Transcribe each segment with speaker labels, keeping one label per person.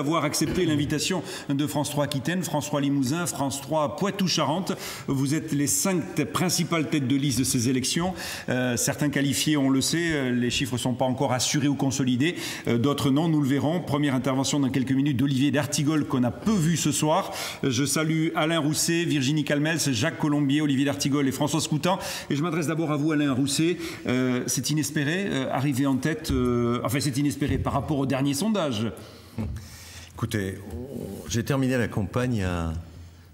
Speaker 1: avoir accepté l'invitation de France 3 Aquitaine, France 3 Limousin, France 3 Poitou-Charentes. Vous êtes les cinq principales têtes de liste de ces élections. Euh, certains qualifiés, on le sait, euh, les chiffres ne sont pas encore assurés ou consolidés. Euh, d'autres non, nous le verrons. Première intervention dans quelques minutes d'Olivier D'Artigol qu'on a peu vu ce soir. Je salue Alain Rousset, Virginie Calmels, Jacques Colombier, Olivier D'Artigol et François Scoutan. Et je m'adresse d'abord à vous, Alain Rousset. c'est inespéré, arriver en tête, enfin c'est inespéré par rapport au dernier sondage.
Speaker 2: Écoutez, j'ai terminé la campagne à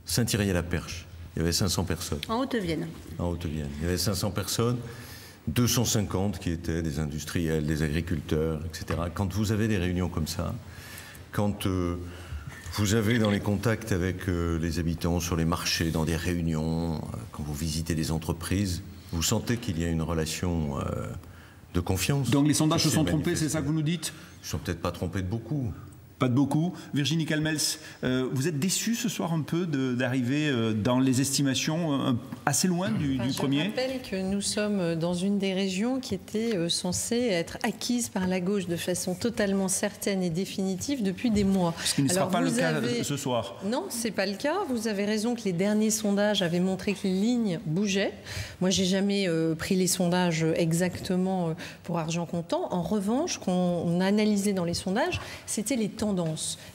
Speaker 2: Saint-Thierry-la-Perche. Il y avait 500 personnes.
Speaker 3: En Haute-Vienne.
Speaker 2: En Haute-Vienne. Il y avait 500 personnes, 250 qui étaient des industriels, des agriculteurs, etc. Quand vous avez des réunions comme ça, quand euh, vous avez dans les contacts avec euh, les habitants sur les marchés, dans des réunions, euh, quand vous visitez des entreprises, vous sentez qu'il y a une relation de confiance.
Speaker 1: Donc les sondages se sont trompés, c'est ça que vous nous dites?
Speaker 2: Ils ne sont peut-être pas trompés de beaucoup.
Speaker 1: Pas de beaucoup. Virginie Calmels, euh, vous êtes déçue ce soir un peu d'arriver euh, dans les estimations euh, assez loin du, premier
Speaker 4: Je rappelle que nous sommes dans une des régions qui était censée être acquise par la gauche de façon totalement certaine et définitive depuis des mois.
Speaker 1: Ce qui ne sera pas le cas ce soir.
Speaker 4: Non, c'est pas le cas. Vous avez raison que les derniers sondages avaient montré que les lignes bougeaient. Moi, j'ai jamais pris les sondages exactement pour argent comptant. En revanche, qu'on a analysé dans les sondages, c'était les temps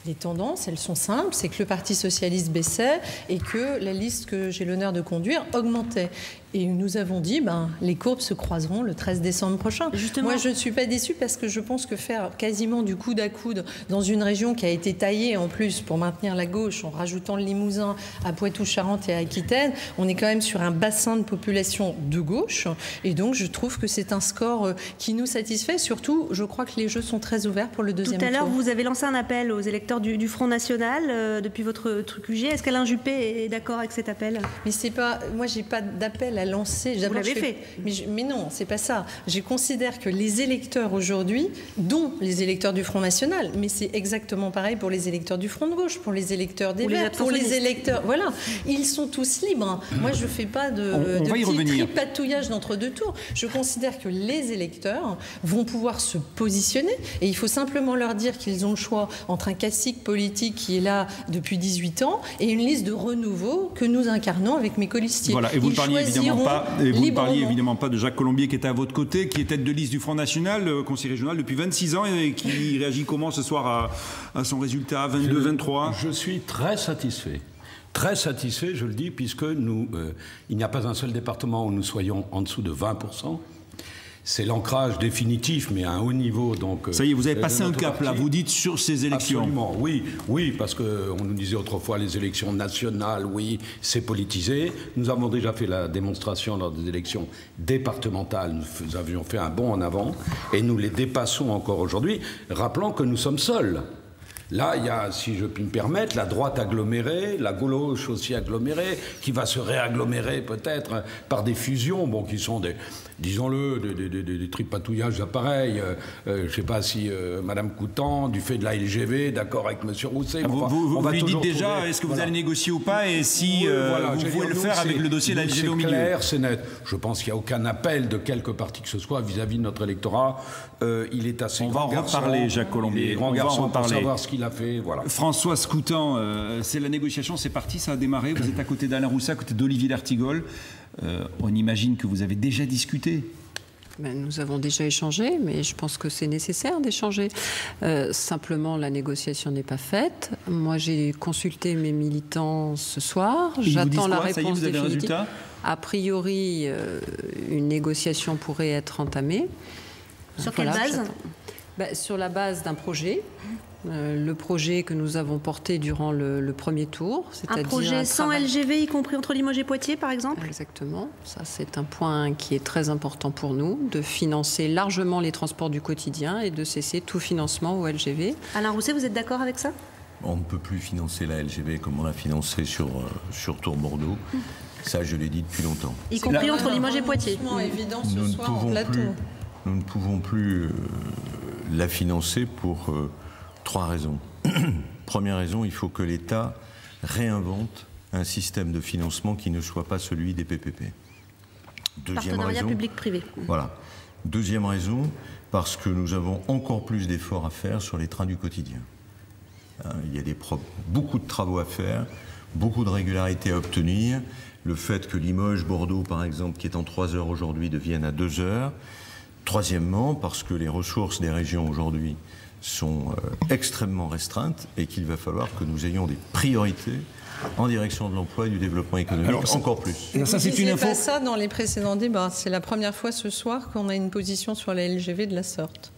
Speaker 4: Les tendances, elles sont simples, c'est que le Parti socialiste baissait et que la liste que j'ai l'honneur de conduire augmentait. Et nous avons dit, ben, les courbes se croiseront le 13 décembre prochain. Justement. Moi, je ne suis pas déçue parce que je pense que faire quasiment du coude à coude dans une région qui a été taillée en plus pour maintenir la gauche en rajoutant le Limousin à Poitou-Charentes et à Aquitaine, on est quand même sur un bassin de population de gauche. Et donc, je trouve que c'est un score euh, qui nous satisfait. Surtout, je crois que les jeux sont très ouverts pour le deuxième
Speaker 3: tour.
Speaker 4: Tout
Speaker 3: à l'heure, vous avez lancé un appel aux électeurs du, Front National euh, depuis votre truc UG. Est-ce qu'Alain Juppé est d'accord avec cet appel?
Speaker 4: Mais c'est pas, moi, j'ai pas d'appel à lancer.
Speaker 3: Vous l'avez fait.
Speaker 4: Mais, mais non, c'est pas ça. Je considère que les électeurs aujourd'hui, dont les électeurs du Front National, mais c'est exactement pareil pour les électeurs du Front de gauche, pour les électeurs des Verts, pour les électeurs, voilà, ils sont tous libres. Moi, je fais pas de,
Speaker 1: on,
Speaker 4: de
Speaker 1: petit
Speaker 4: tripatouillage d'entre deux tours. Je considère que les électeurs vont pouvoir se positionner et il faut simplement leur dire qu'ils ont le choix entre un classique politique qui est là depuis 18 ans et une liste de renouveau que nous incarnons avec mes colistiers.
Speaker 1: Voilà, et vous parliez évidemment pas, et vous ne parliez évidemment pas de Jacques Colombier qui est à votre côté, qui est tête de liste du Front National, euh, conseiller régional depuis 26 ans et qui réagit comment ce soir à, son résultat 22-23
Speaker 5: je, suis très satisfait. Très satisfait, je le dis, puisque nous, euh, il n'y a pas un seul département où nous soyons en dessous de 20 c'est l'ancrage définitif, mais à un haut niveau. Donc,
Speaker 1: ça y est, vous avez euh, passé un cap là, vous dites sur ces élections.
Speaker 5: Absolument, oui, oui, parce qu'on nous disait autrefois les élections nationales, oui, c'est politisé. Nous avons déjà fait la démonstration lors des élections départementales, nous avions fait un bond en avant, et nous les dépassons encore aujourd'hui, rappelant que nous sommes seuls. Là, il y a, si je puis me permettre, la droite agglomérée, la gauche aussi agglomérée, qui va se réagglomérer peut-être par des fusions, bon, qui sont des, disons-le, des, tripatouillages appareils. Euh, euh, je ne sais pas si euh, Madame Coutan, du fait de la LGV, d'accord avec Monsieur Rousset.
Speaker 1: Ah, vous, vous, on va lui dites déjà, est-ce que vous allez négocier ou pas, et si vous pouvez le faire avec le dossier de la LGV au milieu
Speaker 5: C'est clair, c'est net. Je pense qu'il n'y a aucun appel de quelque parti que ce soit vis-à-vis de notre électorat. il est assez
Speaker 1: On va en reparler, Jacques Colombier.
Speaker 5: On va en parler. savoir ce qu'il a fait. Voilà.
Speaker 1: François Scoutan, c'est la négociation, c'est parti, ça a démarré. Vous êtes à côté d'Alain Rousset, à côté d'Olivier D'Artigol. Euh, on imagine que vous avez déjà discuté.
Speaker 6: Ben, nous avons déjà échangé, mais je pense que c'est nécessaire d'échanger. Euh, simplement, la négociation n'est pas faite. Moi, j'ai consulté mes militants ce soir. J'attends la réponse définitive. A priori, euh, une négociation pourrait être entamée.
Speaker 3: Sur quelle base?
Speaker 6: Ben, Sur la base d'un projet euh, le projet que nous avons porté durant le, premier tour.
Speaker 3: Un projet sans LGV, y compris entre Limoges et Poitiers, par exemple?
Speaker 6: Exactement. Ça, c'est un point qui est très important pour nous, de financer largement les transports du quotidien et de cesser tout financement au LGV.
Speaker 3: Alain Rousset, vous êtes d'accord avec ça?
Speaker 2: On ne peut plus financer la LGV comme on l'a financé sur, euh, sur Tour Bordeaux. Ça, je l'ai dit depuis longtemps.
Speaker 3: Y compris entre Limoges et Poitiers.
Speaker 6: évident ce nous, ne pouvons plus,
Speaker 2: nous ne pouvons plus euh, la financer pour Trois raisons. Première raison, il faut que l'État réinvente un système de financement qui ne soit pas celui des PPP.
Speaker 3: Deuxième raison, public-privé.
Speaker 2: Voilà. Deuxième raison, parce que nous avons encore plus d'efforts à faire sur les trains du quotidien. Hein, il y a des beaucoup de travaux à faire, beaucoup de régularités à obtenir. Le fait que Limoges, Bordeaux, par exemple, qui est en 3 heures aujourd'hui, devienne à 2 heures. Troisièmement, parce que les ressources des régions aujourd'hui sont euh, extrêmement restreintes et qu'il va falloir que nous ayons des priorités en direction de l'emploi et du développement économique Alors, encore plus.
Speaker 4: ça, c'est une info. pas ça dans les précédents débats. C'est la première fois ce soir qu'on a une position sur la LGV de la sorte.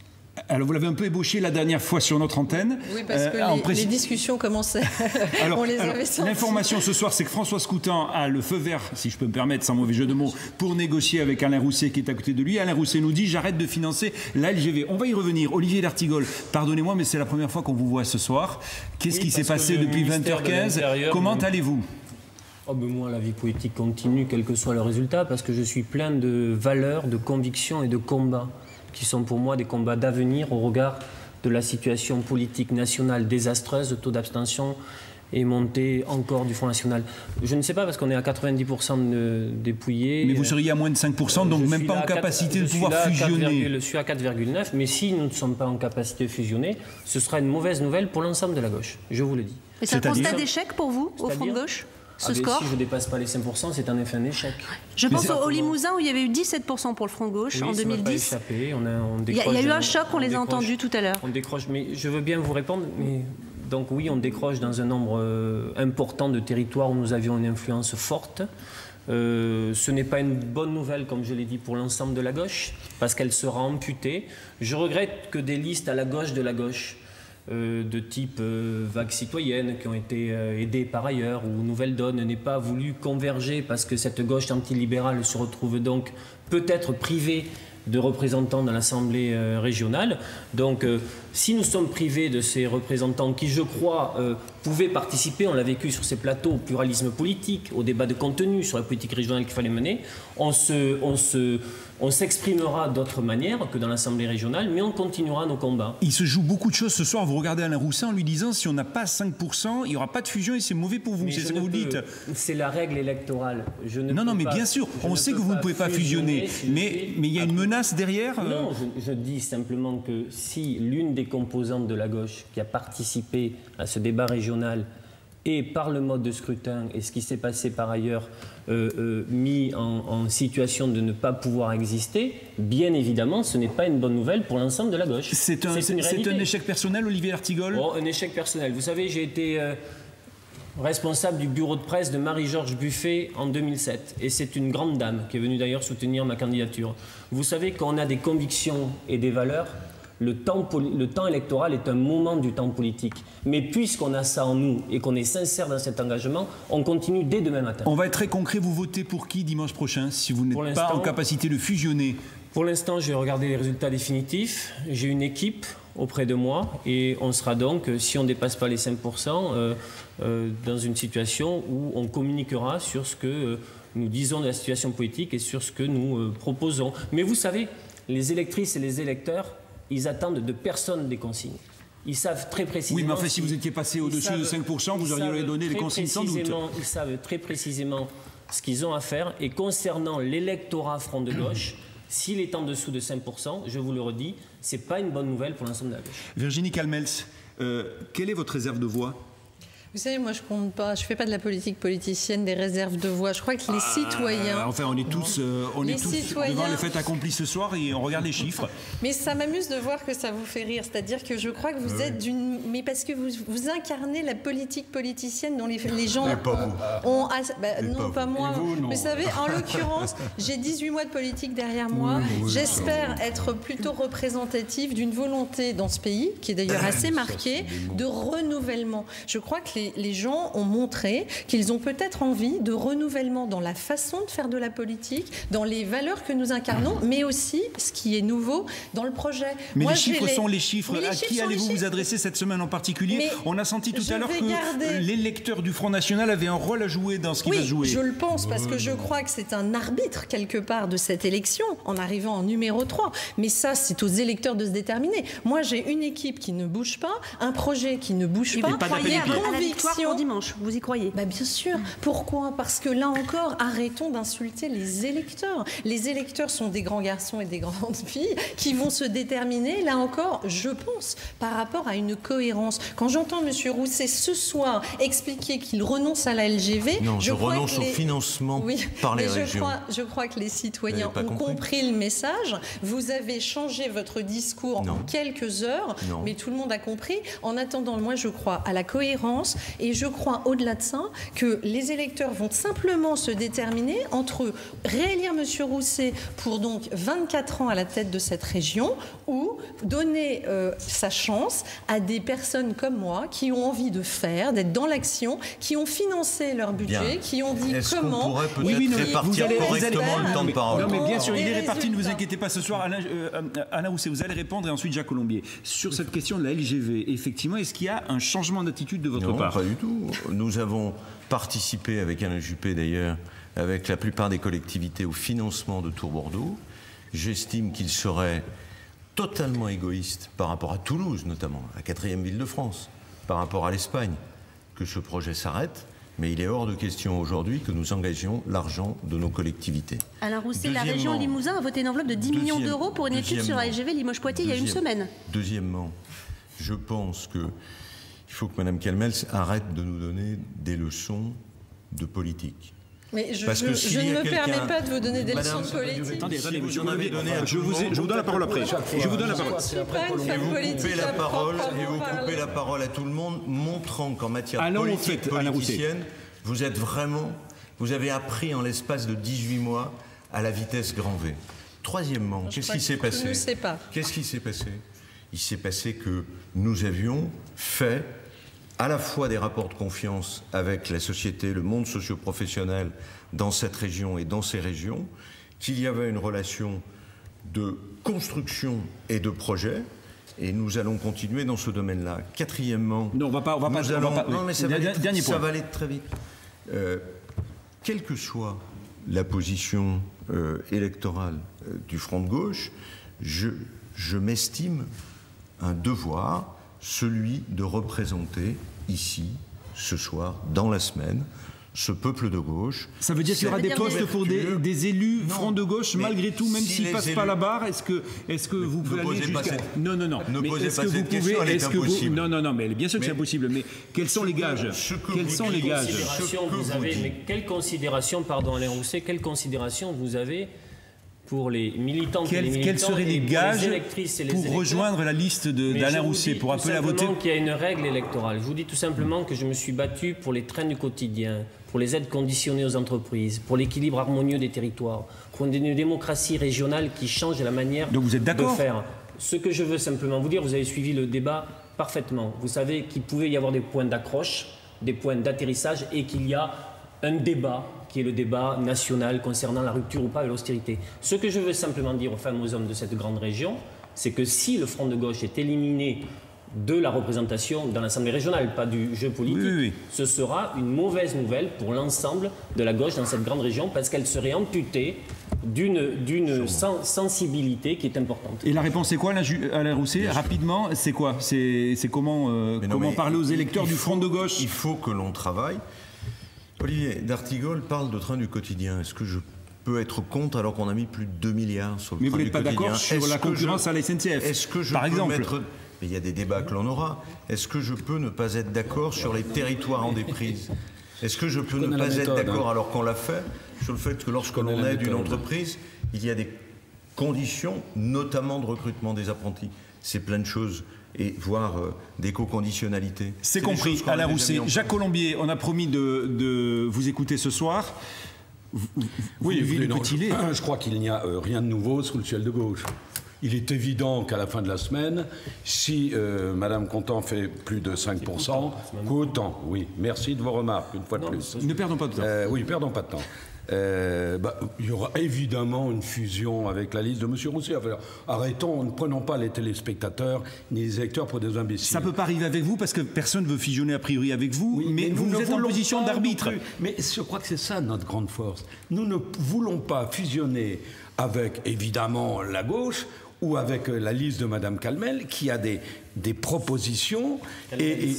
Speaker 1: Alors, vous l'avez un peu ébauché la dernière fois sur notre antenne.
Speaker 4: Oui, parce que euh, les, discussions commençaient.
Speaker 1: alors, On les avait L'information ce soir, c'est que François Scoutin a le feu vert, si je peux me permettre, sans mauvais jeu de mots, pour négocier avec Alain Rousset qui est à côté de lui. Alain Rousset nous dit j'arrête de financer la LGV. On va y revenir. Olivier D'Artigol, pardonnez-moi, mais c'est la première fois qu'on vous voit ce soir. Qu'est-ce qui s'est passé depuis 20h15 Comment allez-vous?
Speaker 7: Oh ben moi, la vie politique continue, quel que soit le résultat, parce que je suis plein de valeurs, de convictions et de combats qui sont pour moi des combats d'avenir au regard de la situation politique nationale désastreuse, le taux d'abstention est monté encore du Front National. Je ne sais pas parce qu'on est à 90% de dépouillés.
Speaker 1: Mais vous seriez à moins de 5%, donc même pas en capacité de pouvoir fusionner.
Speaker 7: je suis à 4,9, mais si nous ne sommes pas en capacité de fusionner, ce sera une mauvaise nouvelle pour l'ensemble de la gauche, je vous le dis.
Speaker 3: C'est un constat d'échec pour vous, au Front de gauche? Ce ah, score
Speaker 7: Si je ne dépasse pas les 5%, c'est en effet un échec.
Speaker 3: Je pense au, Limousin où il y avait eu 17% pour le Front Gauche en 2010.
Speaker 7: On a, on
Speaker 3: il, y a, il y a eu un choc, on, les a entendus tout à l'heure.
Speaker 7: On décroche, mais je veux bien vous répondre, mais donc oui, on décroche dans un nombre euh, important de territoires où nous avions une influence forte. Euh, ce n'est pas une bonne nouvelle, comme je l'ai dit, pour l'ensemble de la gauche, parce qu'elle sera amputée. Je regrette que des listes à la gauche de la gauche de type euh, vague citoyenne qui ont été euh, aidées par ailleurs, ou Nouvelle Donne n'ait pas voulu converger parce que cette gauche antilibérale se retrouve donc peut-être privée de représentants dans l'Assemblée régionale. Donc si nous sommes privés de ces représentants qui, je crois, pouvaient participer, on l'a vécu sur ces plateaux, au pluralisme politique, au débat de contenu sur la politique régionale qu'il fallait mener, on se on s'exprimera d'autres manières que dans l'Assemblée régionale, mais on continuera nos combats.
Speaker 1: Il se joue beaucoup de choses ce soir. Vous regardez Alain Roussin en lui disant si on n'a pas 5%, il n'y aura pas de fusion et c'est mauvais pour vous. C'est ce que vous dites.
Speaker 7: C'est la règle électorale.
Speaker 1: Je ne non, non, mais bien sûr, on sait que vous ne pouvez pas fusionner, mais, mais il y a une menace derrière
Speaker 7: euh Non, je dis simplement que si l'une des composantes de la gauche qui a participé à ce débat régional et par le mode de scrutin et ce qui s'est passé par ailleurs euh, euh, mis en, situation de ne pas pouvoir exister, bien évidemment, ce n'est pas une bonne nouvelle pour l'ensemble de la gauche.
Speaker 1: C'est un, un, échec personnel, Olivier Artigol?
Speaker 7: Oh, Un échec personnel. Vous savez, j'ai été euh, responsable du bureau de presse de Marie-Georges Buffet en 2007. Et c'est une grande dame qui est venue d'ailleurs soutenir ma candidature. Vous savez qu'on a des convictions et des valeurs le temps, le temps électoral est un moment du temps politique. Mais puisqu'on a ça en nous et qu'on est sincère dans cet engagement, on continue dès demain matin.
Speaker 1: On va être très concret. Vous votez pour qui dimanche prochain si vous n'êtes pas en capacité de fusionner?
Speaker 7: Pour l'instant, je vais regarder les résultats définitifs. J'ai une équipe auprès de moi et on sera donc, si on ne dépasse pas les 5%, euh, euh, dans une situation où on communiquera sur ce que euh, nous disons de la situation politique et sur ce que nous proposons. Mais vous savez, les électrices et les électeurs ils attendent de personne des consignes. Ils savent très précisément.
Speaker 1: Oui, mais en fait, si vous étiez passé au-dessus de 5%, vous auriez donné les consignes sans doute.
Speaker 7: Ils savent très précisément ce qu'ils ont à faire. Et concernant l'électorat front de gauche, s'il est en dessous de 5%, je vous le redis, ce n'est pas une bonne nouvelle pour l'ensemble de la gauche.
Speaker 1: Virginie Calmels, euh, quelle est votre réserve de voix
Speaker 4: vous savez, moi, je compte pas. Je fais pas de la politique politicienne, des réserves de voix. Je crois que les ah, citoyens.
Speaker 1: Enfin, on est tous, euh, on est tous devant le fait accompli ce soir et on regarde les chiffres.
Speaker 4: Mais ça m'amuse de voir que ça vous fait rire. C'est-à-dire que je crois que vous êtes d'une. Mais parce que vous, vous incarnez la politique politicienne dont les, les gens
Speaker 2: pas
Speaker 4: ont. Bah, non, pas, moi. Vous, Vous savez, en l'occurrence, j'ai 18 mois de politique derrière moi. J'espère être plutôt représentative d'une volonté dans ce pays, qui est d'ailleurs assez marquée, de renouvellement. Je crois que les les, gens ont montré qu'ils ont peut-être envie de renouvellement dans la façon de faire de la politique, dans les valeurs que nous incarnons, mais aussi, ce qui est nouveau, dans le projet.
Speaker 1: Mais les chiffres sont les chiffres. à qui allez-vous vous adresser cette semaine en particulier On a senti tout à l'heure que l'électeur du Front National avait un rôle à jouer dans ce qui va jouer.
Speaker 4: Je le pense, parce que je crois que c'est un arbitre quelque part de cette élection, en arrivant en numéro 3. Mais ça, c'est aux électeurs de se déterminer. Moi, j'ai une équipe qui ne bouge pas, un projet qui ne bouge pas. pas
Speaker 3: victoire pour dimanche. Vous y croyez?
Speaker 4: Bah, Bien sûr. Pourquoi? Parce que là encore, arrêtons d'insulter les électeurs. Les électeurs sont des grands garçons et des grandes filles qui vont se déterminer, là encore, je pense, par rapport à une cohérence. Quand j'entends M. Rousset ce soir expliquer qu'il renonce à la LGV,
Speaker 2: non, je, renonce au financement par les
Speaker 4: je
Speaker 2: régions.
Speaker 4: Crois, je crois que les citoyens ont compris. le message. Vous avez changé votre discours en quelques heures, mais tout le monde a compris. En attendant, moi, je crois à la cohérence et je crois, au-delà de ça, que les électeurs vont simplement se déterminer entre réélire M. Rousset pour donc 24 ans à la tête de cette région ou donner euh, sa chance à des personnes comme moi qui ont envie de faire, d'être dans l'action, qui ont financé leur budget, qui ont dit comment.
Speaker 2: pourrait peut-être oui, oui, répartir correctement le temps de parole
Speaker 1: Non, mais bien sûr, il est réparti, ne vous inquiétez pas ce soir. Alain, euh, Rousset, vous allez répondre et ensuite Jacques Colombier. Sur cette question de la LGV, effectivement, est-ce qu'il y a un changement d'attitude de votre
Speaker 2: non,
Speaker 1: part
Speaker 2: Pas du tout. Nous avons participé avec Alain Juppé d'ailleurs, avec la plupart des collectivités au financement de Tour Bordeaux. J'estime qu'il serait totalement égoïste par rapport à Toulouse notamment, la quatrième ville de France, par rapport à l'Espagne, que ce projet s'arrête. Mais il est hors de question aujourd'hui que nous engagions l'argent de nos collectivités.
Speaker 3: Alain Rousset, la région Limousin a voté une enveloppe de 10 millions d'euros pour une étude sur la LGV Limoges-Poitiers il y a une semaine.
Speaker 2: Deuxièmement, je pense que il faut que Mme Kelmels arrête de nous donner des leçons de politique.
Speaker 4: Mais je, Parce que je, ne me permets pas de vous donner des leçons de politique.
Speaker 1: Attendez, attendez, vous, en avez donné je, vous je vous donne la parole après. Je vous donne la parole.
Speaker 2: Et vous coupez la parole, et vous coupez la parole à tout le monde, montrant qu'en matière
Speaker 1: Alors,
Speaker 2: politique politicienne, vous êtes vraiment, vous avez appris en l'espace de 18 mois à la vitesse grand V. Troisièmement, qu'est-ce qui s'est passé Qu'est-ce qui s'est passé? Il s'est passé que nous avions fait à la fois des rapports de confiance avec la société, le monde socio-professionnel dans cette région et dans ces régions, qu'il y avait une relation de construction et de projet, et nous allons continuer dans ce domaine-là. Quatrièmement,
Speaker 1: non, on va pas, on va pas,
Speaker 2: allons,
Speaker 1: non,
Speaker 2: mais ça, va, aller, ça va aller très vite. Euh, quelle que soit la position euh, électorale euh, du Front de gauche, je, je m'estime un devoir, celui de représenter ici, ce soir, dans la semaine, ce peuple de gauche.
Speaker 1: Ça veut dire qu'il y aura des postes pour des, élus front de gauche, malgré tout, même s'ils ne passent pas la barre Est-ce que, est que vous pouvez aller jusqu'à...
Speaker 2: Non, non, non. Ne posez pas cette question, est
Speaker 1: Vous... Non, non, non, mais bien sûr que c'est impossible. Mais quels sont les gages? Quels sont les gages?
Speaker 7: vous avez, mais quelle considération, pardon Alain Rousset, quelle considération vous avez pour les militants
Speaker 1: et les militants Quels seraient les gages pour rejoindre la liste d'Alain Rousset, pour appeler à voter
Speaker 7: qu'il y a une règle électorale. Je vous dis tout simplement que je me suis battu pour les trains du quotidien, pour les aides conditionnées aux entreprises, pour l'équilibre harmonieux des territoires, pour une démocratie régionale qui change la manière
Speaker 1: Donc vous êtes
Speaker 7: de faire. Ce que je veux simplement vous dire, vous avez suivi le débat parfaitement. Vous savez qu'il pouvait y avoir des points d'accroche, des points d'atterrissage et qu'il y a un débat qui est le débat national concernant la rupture ou pas de l'austérité. Ce que je veux simplement dire aux femmes et aux hommes de cette grande région, c'est que si le Front de gauche est éliminé de la représentation dans l'Assemblée régionale, pas du jeu politique, ce sera une mauvaise nouvelle pour l'ensemble de la gauche dans cette grande région parce qu'elle serait amputée d'une sensibilité qui est importante.
Speaker 1: Et la réponse est quoi, Alain Rousset Rapidement, c'est quoi? C'est comment, euh, comment parler aux électeurs du Front de gauche?
Speaker 2: Il faut que l'on travaille. Olivier D'Artigol parle de train du quotidien. Est-ce que je peux être contre alors qu'on a mis plus de 2 milliards sur le
Speaker 1: Mais
Speaker 2: train
Speaker 1: vous n'êtes pas d'accord sur la concurrence à la SNCF
Speaker 2: Est-ce que je Par peux exemple mettre... Mais il y a des débats que l'on aura. Est-ce que je peux ne pas être d'accord sur les territoires en déprise Est-ce que je peux ne pas être d'accord hein. alors qu'on l'a fait sur le fait que lorsque l'on aide une entreprise, il y a des conditions, notamment de recrutement des apprentis. C'est plein de choses et voir euh, d'éco-conditionnalité.
Speaker 1: C'est compris, Alain Rousset. Jacques Colombier, on a promis de, vous écouter ce soir.
Speaker 5: oui, qu'il est. Je crois qu'il n'y a euh, rien de nouveau sous le ciel de gauche. Il est évident qu'à la fin de la semaine, si euh, Madame Contant fait plus de 5%, qu'autant, oui, merci de vos remarques, une fois de plus.
Speaker 1: Ne perdons pas de temps.
Speaker 5: Euh, oui, perdons pas de temps. Euh, bah, il y aura évidemment une fusion avec la liste de M. Rousset. arrêtons, ne prenons pas les téléspectateurs ni les électeurs pour des imbéciles.
Speaker 1: Ça ne peut pas arriver avec vous parce que personne ne veut fusionner a priori avec vous, mais, vous, vous êtes en position d'arbitre.
Speaker 5: Mais je crois que c'est ça notre grande force. Nous ne voulons pas fusionner avec évidemment la gauche ou avec euh, la liste de Mme Calmel, qui a des des propositions et,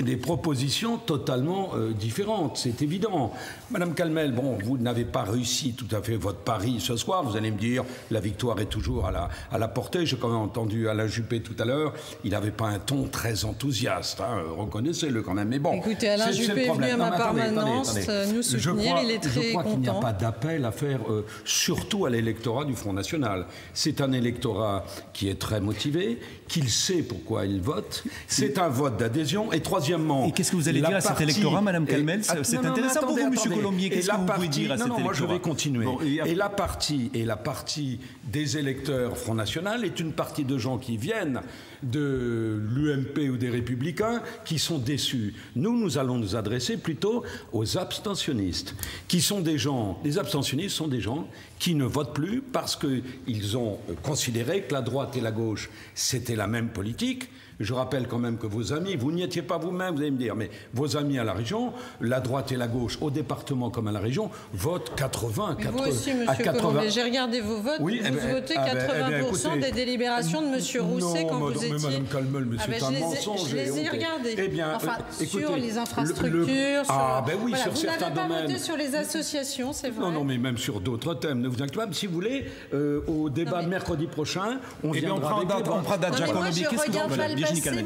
Speaker 5: des propositions totalement euh, différentes, c'est évident. Madame Calmel, bon, vous n'avez pas réussi tout à fait votre pari ce soir. Vous allez me dire, la victoire est toujours à la, à la portée. J'ai quand même entendu Alain Juppé tout à l'heure. Il n'avait pas un ton très enthousiaste. Hein, reconnaissez-le quand même. Mais bon.
Speaker 4: Écoutez, Alain Juppé est venu à ma permanence nous soutenir. il est très
Speaker 5: je crois qu'il n'y a pas d'appel à faire, euh, surtout à l'électorat du Front National. C'est un électorat qui est très motivé, qu'il sait pourquoi il vote. C'est un vote d'adhésion. Et troisièmement.
Speaker 1: Et qu'est-ce que vous allez dire à cet électorat, Madame Calmel C'est intéressant pour vous, Monsieur Colombier. Qu'est-ce que vous pouvez dire à cet
Speaker 5: électorat Non, moi je vais continuer. et, la partie, et la partie des électeurs Front National est une partie de gens qui viennent de l'UMP ou des Républicains qui sont déçus. Nous, nous allons nous adresser plutôt aux abstentionnistes, qui sont des gens, les abstentionnistes sont des gens qui ne votent plus parce qu'ils ont considéré que la droite et la gauche, c'était la même politique je rappelle quand même que vos amis, vous n'y étiez pas vous-même, vous allez me dire, mais vos amis à la région, la droite et la gauche, au département comme à la région, votent 80,
Speaker 4: mais 80 vous aussi, monsieur à 80. J'ai regardé vos votes, oui, vous eh ben, votez 80% ah ben, eh des délibérations de monsieur Rousset quand vous étiez...
Speaker 5: Non, Madame Calmel, mais ah c'est ben, un mensonge.
Speaker 4: Je les ai regardés. Eh bien, enfin, euh, sur les infrastructures,
Speaker 5: ah, ben oui, sur
Speaker 4: certains domaines. Vous n'avez pas voté sur les associations, c'est vrai.
Speaker 5: Non, non, mais même sur d'autres thèmes. Ne vous inquiétez pas, si vous voulez, euh, au débat de mercredi prochain, on viendra avec...
Speaker 1: On prend date, Jacques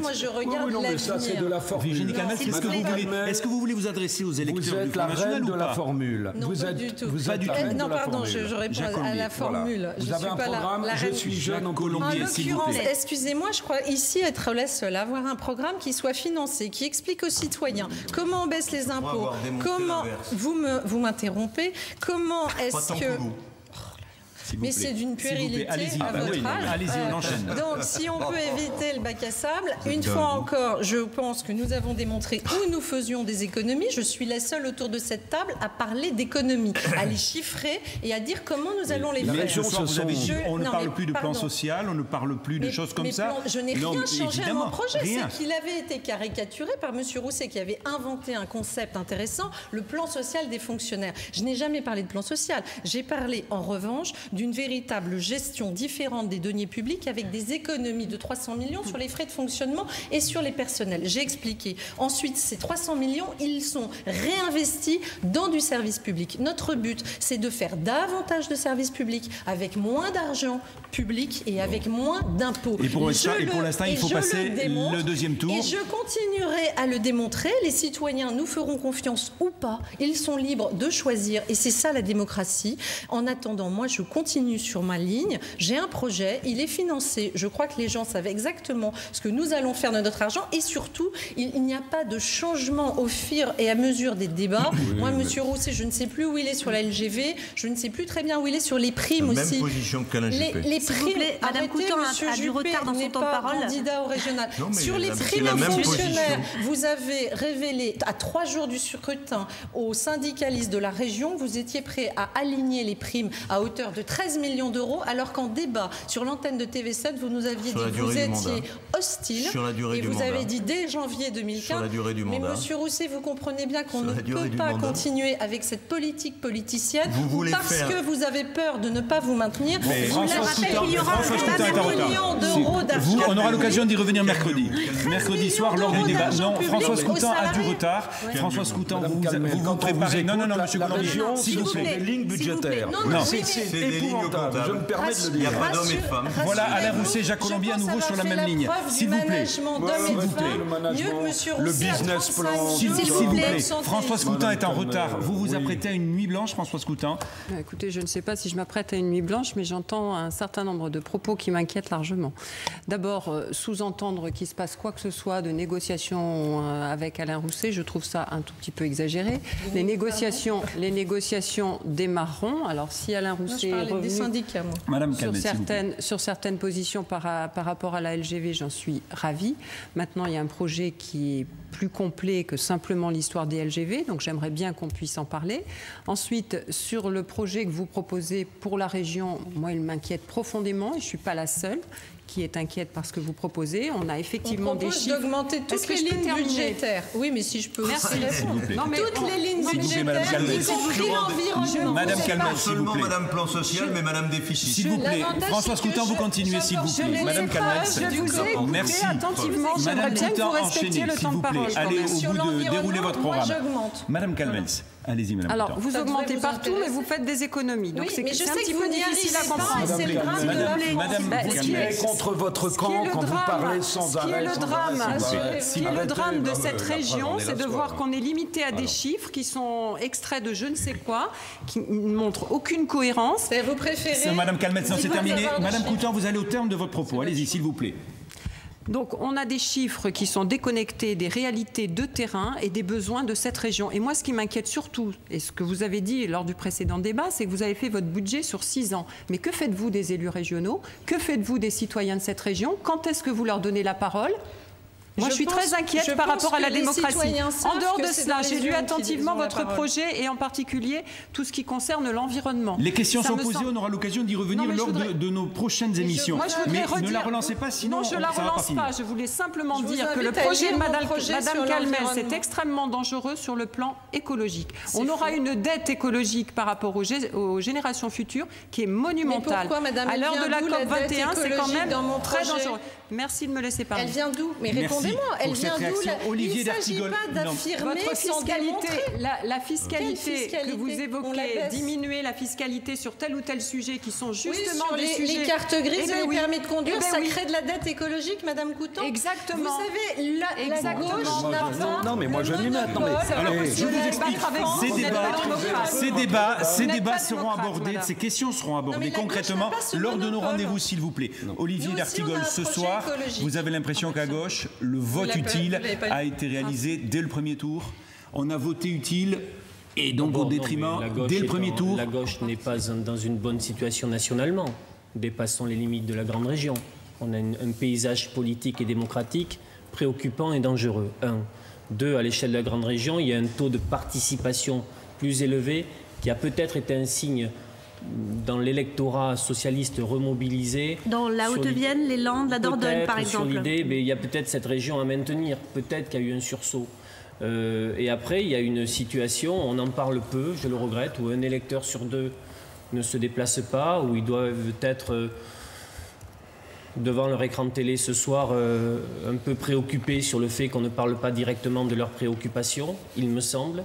Speaker 4: Moi je regarde
Speaker 5: oui, mais ça, c'est de la formule.
Speaker 1: Est-ce que, vous voulez, est-ce que vous voulez vous adresser aux électeurs
Speaker 5: Vous êtes la reine de la formule.
Speaker 4: Non,
Speaker 5: vous
Speaker 4: pas
Speaker 5: êtes,
Speaker 4: du tout.
Speaker 5: Vous êtes
Speaker 4: la non, pardon, je, je réponds à la formule.
Speaker 5: Vous avez un programme, je suis jeune en Colombie,
Speaker 4: En l'occurrence, excusez-moi, je crois ici être la seule à avoir un programme qui soit financé, qui explique aux citoyens comment on baisse les impôts, comment vous m'interrompez, comment est-ce que mais c'est d'une puérilité à votre âge.
Speaker 1: Allez-y, on euh, enchaîne.
Speaker 4: Donc, si on peut éviter le bac à sable, une fois encore, je pense que nous avons démontré où nous faisions des économies. Je suis la seule autour de cette table à parler d'économies, à les chiffrer et à dire comment nous allons les faire.
Speaker 1: on ne parle plus de plan social, on ne parle plus de choses comme ça.
Speaker 4: je n'ai rien changé à mon projet. C'est qu'il avait été caricaturé par M. Rousset qui avait inventé un concept intéressant, le plan social des fonctionnaires. Je n'ai jamais parlé de plan social. J'ai parlé en revanche d'une véritable gestion différente des deniers publics avec des économies de 300 millions sur les frais de fonctionnement et sur les personnels. J'ai expliqué. Ensuite, ces 300 millions, ils sont réinvestis dans du service public. Notre but, c'est de faire davantage de services publics avec moins d'argent public et avec moins d'impôts.
Speaker 1: Et pour l'instant, il faut passer le, deuxième tour.
Speaker 4: Et je continuerai à le démontrer. Les citoyens nous feront confiance ou pas. Ils sont libres de choisir. Et c'est ça la démocratie. En attendant, moi, je continue continue sur ma ligne. J'ai un projet, il est financé. Je crois que les gens savent exactement ce que nous allons faire de notre argent. Et surtout, il, n'y a pas de changement au fur et à mesure des débats. Moi, Monsieur Rousset, je ne sais plus où il est sur la LGV. Je ne sais plus très bien où il est sur les primes
Speaker 2: la
Speaker 4: aussi.
Speaker 2: Même position que
Speaker 4: les, les primes, Madame Coutan a, du retard dans son temps de parole. candidat au régional. sur les primes fonctionnaires, vous avez révélé à trois jours du scrutin aux syndicalistes de la région, vous étiez prêt à aligner les primes à hauteur de 13 millions d'euros, alors qu'en débat sur l'antenne de TV7, vous nous aviez dit que vous étiez hostile.
Speaker 2: Sur la durée
Speaker 4: et vous avez dit dès janvier 2015.
Speaker 2: Sur la durée du
Speaker 4: mais Monsieur Rousset, vous comprenez bien qu'on ne peut pas continuer avec cette politique politicienne parce que vous avez peur de ne pas vous maintenir.
Speaker 1: Mais vous il y aura millions d'euros d'argent. On aura l'occasion d'y revenir mercredi. Mercredi soir, lors du débat. Non, François Coutin a du retard. François Coutin, vous vous préparez. Non, non, non, Monsieur Colombier, s'il vous plaît.
Speaker 5: des lignes budgétaires.
Speaker 2: Non, c'est je me permets de le dire. Il n'y a pas d'hommes et de femmes.
Speaker 1: Voilà Alain Rousset, Jacques Colombier à nouveau sur la même ligne. S'il vous plaît. S'il vous
Speaker 5: plaît. Le business plan.
Speaker 1: S'il vous plaît. François Scoutin est en retard. Vous vous apprêtez à une nuit blanche, François Scoutin
Speaker 6: bah, Écoutez, je ne sais pas si je m'apprête à une nuit blanche, mais j'entends un certain nombre de propos qui m'inquiètent largement. D'abord, euh, sous-entendre qu'il se passe quoi que ce soit de négociations euh, avec Alain Rousset, je trouve ça un tout petit peu exagéré. Les négociations, les négociations démarreront. Alors, si Alain Rousset
Speaker 4: des syndicats, moi.
Speaker 1: Madame
Speaker 6: sur, certaines, sur certaines positions par, par rapport à la LGV, j'en suis ravie. Maintenant, il y a un projet qui est plus complet que simplement l'histoire des LGV, donc j'aimerais bien qu'on puisse en parler. Ensuite, sur le projet que vous proposez pour la région, moi, il m'inquiète profondément et je ne suis pas la seule qui est inquiète par ce que vous proposez. On a effectivement
Speaker 4: on
Speaker 6: des chiffres.
Speaker 4: d'augmenter toutes les lignes budgétaires? Oui, mais si je peux
Speaker 6: Merci.
Speaker 4: répondre.
Speaker 6: Non, mais
Speaker 4: toutes
Speaker 6: on-
Speaker 4: les lignes budgétaires, y compris l'environnement.
Speaker 1: Madame vous
Speaker 2: seulement
Speaker 1: plaît.
Speaker 2: Madame Plan Social, mais Madame Déficit.
Speaker 1: S'il vous plaît, François Scoutin, vous
Speaker 4: je-
Speaker 1: continuez, s'il vous
Speaker 4: je
Speaker 1: plaît. Madame Calmez.
Speaker 6: Je vous ai
Speaker 1: Merci.
Speaker 6: attentivement. J'aimerais
Speaker 1: Madame
Speaker 6: bien que
Speaker 1: Coutin,
Speaker 6: vous respectiez
Speaker 1: enchaînez,
Speaker 6: le
Speaker 1: s'il
Speaker 6: temps de
Speaker 1: vous plaît. Allez au
Speaker 4: Sur
Speaker 1: bout de dérouler votre programme. Madame Calmels, allez-y, Madame
Speaker 6: Alors, vous
Speaker 4: Ça
Speaker 6: augmentez
Speaker 4: vous
Speaker 6: partout, mais vous faites des économies. Donc
Speaker 4: Oui,
Speaker 6: c'est un
Speaker 4: sais
Speaker 6: petit peu difficile à comprendre.
Speaker 4: c'est le drame de
Speaker 1: Madame-
Speaker 4: la France.
Speaker 1: Madame
Speaker 6: Bah, est-
Speaker 5: contre votre camp quand vous parlez sans
Speaker 6: ce qui est
Speaker 5: arrêt.
Speaker 6: le drame, le drame de cette
Speaker 5: on
Speaker 6: région,
Speaker 5: est
Speaker 6: c'est de voir qu'on est limité à des chiffres qui sont extraits de je ne sais quoi, qui ne montrent aucune cohérence.
Speaker 4: Vous préférez.
Speaker 1: Madame Calmels, non, c'est terminé. Madame. Coutin, vous allez au terme de votre propos. Allez-y, s'il vous plaît.
Speaker 6: Donc on a des chiffres qui sont déconnectés des réalités de terrain et des besoins de cette région. Et moi, ce qui m'inquiète surtout, et ce que vous avez dit lors du précédent débat, c'est que vous avez fait votre budget sur six ans. Mais que faites-vous des élus régionaux? Que faites-vous des citoyens de cette région? Quand est-ce que vous leur donnez la parole? Moi, je,
Speaker 4: Je
Speaker 6: suis
Speaker 4: pense-
Speaker 6: très inquiète par rapport à la démocratie. En dehors de cela, j'ai lu attentivement
Speaker 4: la
Speaker 6: votre projet et en particulier tout ce qui concerne l'environnement.
Speaker 1: Les questions
Speaker 6: Ça
Speaker 1: sont posées,
Speaker 6: semble-
Speaker 1: on aura l'occasion d'y revenir
Speaker 6: Non,
Speaker 1: lors de-
Speaker 6: voudrais-
Speaker 1: de, nos prochaines émissions.
Speaker 6: Moi, je
Speaker 1: mais ne la relancez pas, sinon
Speaker 6: Non, je la
Speaker 1: va pas
Speaker 6: relance pas. Je voulais simplement dire que le projet de Madame, Madame c'est
Speaker 4: l'environnement.
Speaker 6: extrêmement dangereux sur le plan écologique. On aura
Speaker 4: faux.
Speaker 6: une dette écologique par rapport aux, gé- aux générations futures qui est monumentale.
Speaker 4: pourquoi, Madame,
Speaker 6: À l'heure de la
Speaker 4: la
Speaker 6: COP 21,
Speaker 4: dette
Speaker 6: c'est quand
Speaker 4: écologique
Speaker 6: même
Speaker 4: dans mon
Speaker 6: très dangereux. Merci de me laisser parler.
Speaker 4: Elle vient d'où? Mais
Speaker 1: Merci
Speaker 4: répondez-moi, elle
Speaker 1: pour
Speaker 4: vient
Speaker 1: cette
Speaker 4: d'où la-
Speaker 1: Olivier
Speaker 4: Il ne s'agit
Speaker 1: D'Artigol,
Speaker 4: pas
Speaker 1: non.
Speaker 4: d'affirmer
Speaker 6: fiscalité, la, la fiscalité, que vous évoquez, diminuer la fiscalité sur tel ou tel sujet qui sont
Speaker 4: Oui,
Speaker 6: justement
Speaker 4: sur
Speaker 6: des
Speaker 4: les,
Speaker 6: sujets.
Speaker 4: les cartes grises
Speaker 6: Eh ben
Speaker 4: et les
Speaker 6: oui.
Speaker 4: permis de conduire,
Speaker 6: Eh ben
Speaker 4: ça
Speaker 6: oui.
Speaker 4: crée de la dette écologique, Madame Coutan.
Speaker 6: Exactement.
Speaker 4: Vous savez, la, la
Speaker 6: Exactement.
Speaker 4: gauche n'a pas
Speaker 5: non, mais moi, je m'y mets. Non, mais-
Speaker 4: monopole
Speaker 1: Alors,
Speaker 5: Eh,
Speaker 1: je vous explique. Ces débats, ces débats, ces débats seront abordés, ces questions seront abordées concrètement lors de nos rendez-vous, s'il vous plaît. Olivier D'Artigol, ce soir, vous avez l'impression qu'à gauche, le vote
Speaker 4: l'avez pas-
Speaker 1: utile a été réalisé dès le premier tour. On a voté utile et donc
Speaker 7: Bon,
Speaker 1: au détriment, dès le premier
Speaker 7: en-
Speaker 1: tour,
Speaker 7: La gauche n'est pas dans une bonne situation nationalement. Dépassons les limites de la grande région. On a une- un paysage politique et démocratique préoccupant et dangereux. Un. Deux, à l'échelle de la grande région, il y a un taux de participation plus élevé qui a peut-être été un signe dans l'électorat socialiste remobilisé.
Speaker 3: Dans la
Speaker 7: sur
Speaker 3: Haute-Vienne, les Landes, la Dordogne, par
Speaker 7: Sur
Speaker 3: exemple.
Speaker 7: l'idée, mais il y a peut-être cette région à maintenir. Peut-être qu'il y a eu un sursaut. Euh, et après, il y a une situation, on en parle peu, je le regrette, où un électeur sur deux ne se déplace pas, où ils doivent être euh, devant leur écran de télé ce soir euh, un peu préoccupés sur le fait qu'on ne parle pas directement de leurs préoccupations, il me semble.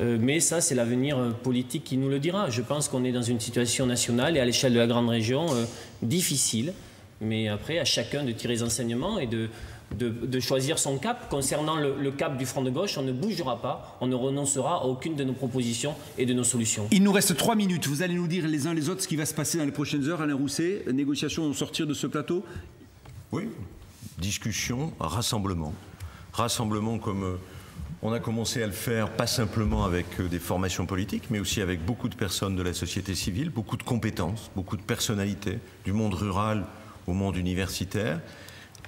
Speaker 7: Euh, mais ça, c'est l'avenir euh, politique qui nous le dira. Je pense qu'on est dans une situation nationale et à l'échelle de la grande région euh, difficile. Mais après, à chacun de tirer les enseignements et de, de, de choisir son cap. Concernant le, le cap du Front de gauche, on ne bougera pas, on ne renoncera à aucune de nos propositions et de nos solutions.
Speaker 1: Il nous reste trois minutes. Vous allez nous dire les uns les autres ce qui va se passer dans les prochaines heures. Alain Rousset, négociations vont sortir de ce plateau?
Speaker 2: Oui, discussion, rassemblement. Rassemblement comme euh, on a commencé à le faire, pas simplement avec euh, des formations politiques, mais aussi avec beaucoup de personnes de la société civile, beaucoup de compétences, beaucoup de personnalités, du monde rural au monde universitaire.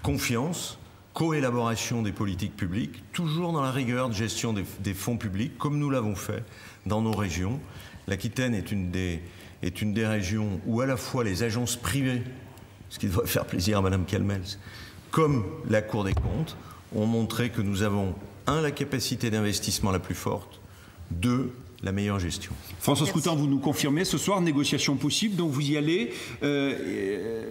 Speaker 2: Confiance, coélaboration des politiques publiques, toujours dans la rigueur de gestion des, fonds publics, comme nous l'avons fait dans nos régions. L'Aquitaine est une des est une des régions où à la fois les agences privées ce qui doit faire plaisir à Madame Calmels, comme la Cour des comptes, ont montré que nous avons, un, la capacité d'investissement la plus forte, deux, la meilleure gestion.
Speaker 1: François Scoutin, vous nous confirmez ce soir, négociation possible, donc vous y allez. Euh, euh,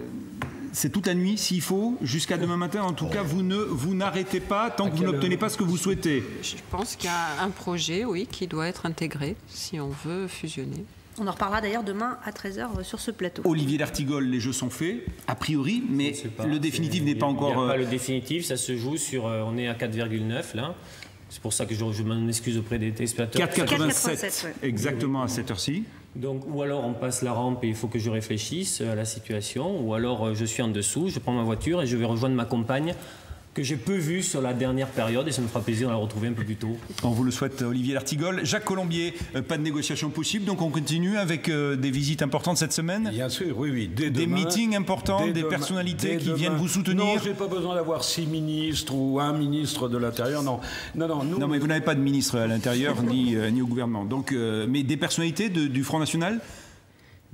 Speaker 1: c'est toute la nuit s'il faut, jusqu'à demain matin. En tout cas, vous ne vous n'arrêtez pas tant que vous n'obtenez pas ce que vous souhaitez.
Speaker 6: Je pense qu'il y a un projet, oui, qui doit être intégré si on veut fusionner.
Speaker 3: On en reparlera d'ailleurs demain à 13h sur ce plateau.
Speaker 1: Olivier D'Artigol, les jeux sont faits, a priori, mais
Speaker 7: pas,
Speaker 1: le définitif n'est pas encore.
Speaker 7: Il n'y a pas
Speaker 1: euh,
Speaker 7: le définitif, ça se joue sur. euh, on est à 4,9 là. C'est pour ça que je, je m'en excuse auprès des téléspectateurs.
Speaker 1: 4,87
Speaker 3: 4,87, ouais.
Speaker 1: exactement à cette heure-ci.
Speaker 7: Donc, ou alors on passe la rampe et il faut que je réfléchisse à la situation, ou alors euh, je suis en dessous, je prends ma voiture et je vais rejoindre ma compagne que j'ai peu vue sur la dernière période et ça me fera plaisir de la retrouver un peu plus tôt.
Speaker 1: On vous le souhaite, Olivier D'Artigol. Jacques Colombier, euh, pas de négociation possible, donc on continue avec euh, des visites importantes cette semaine?
Speaker 5: Bien sûr, oui, oui. Dès
Speaker 1: Des
Speaker 5: demain-
Speaker 1: meetings importants, des
Speaker 5: demain-
Speaker 1: personnalités qui
Speaker 5: demain.
Speaker 1: viennent vous soutenir?
Speaker 5: Non, j'ai pas besoin d'avoir six ministres ou un ministre de l'Intérieur. Non, non, non. Nous,
Speaker 1: Non, mais vous n'avez pas de ministre à l'intérieur ni, euh, ni au gouvernement. Donc, euh, mais des personnalités de- du Front National?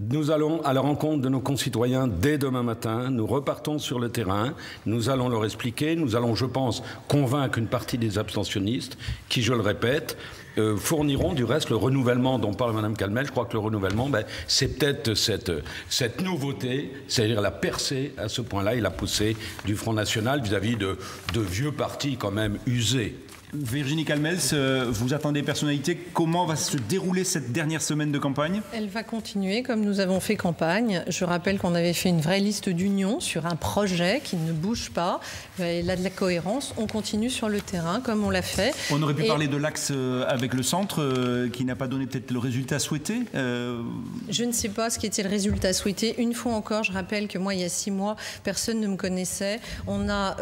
Speaker 5: Nous allons à la rencontre de nos concitoyens dès demain matin. Nous repartons sur le terrain. Nous allons leur expliquer. Nous allons, je pense, convaincre une partie des abstentionnistes qui, je le répète, euh, fourniront du reste le renouvellement dont parle Mme Calmel. Je crois que le renouvellement, ben, c'est peut-être cette, cette nouveauté, c'est-à-dire la percée à ce point-là et la poussée du Front National vis-à-vis de, de vieux partis quand même usés.
Speaker 1: Virginie Calmels, euh, vous attendez personnalité. Comment va se dérouler cette dernière semaine de campagne?
Speaker 4: Elle va continuer comme nous avons fait campagne. Je rappelle qu'on avait fait une vraie liste d'union sur un projet qui ne bouge pas. Il a de la cohérence. On continue sur le terrain comme on l'a fait.
Speaker 1: On aurait pu parler de l'axe euh, avec le centre euh, qui n'a pas donné peut-être le résultat souhaité
Speaker 4: Je ne sais pas ce qui était le résultat souhaité. Une fois encore, je rappelle que moi, il y a six mois, personne ne me connaissait. On a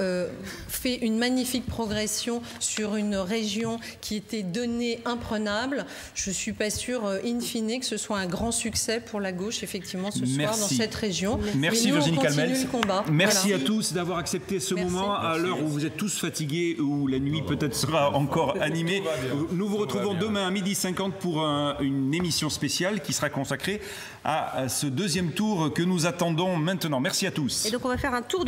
Speaker 4: fait une magnifique progression sur une région qui était donnée imprenable. Je ne suis pas sûre, euh, in fine, que ce soit un grand succès pour la gauche, effectivement, ce soir dans cette région.
Speaker 1: Merci Virginie Calmel. Merci à tous d'avoir accepté ce moment à l'heure où vous êtes tous fatigués, où la nuit peut-être sera encore animée. Nous vous retrouvons demain à midi 50 pour une émission spéciale qui sera consacrée à ce deuxième tour que nous attendons maintenant. Merci à tous.
Speaker 3: Et donc on va faire un tour de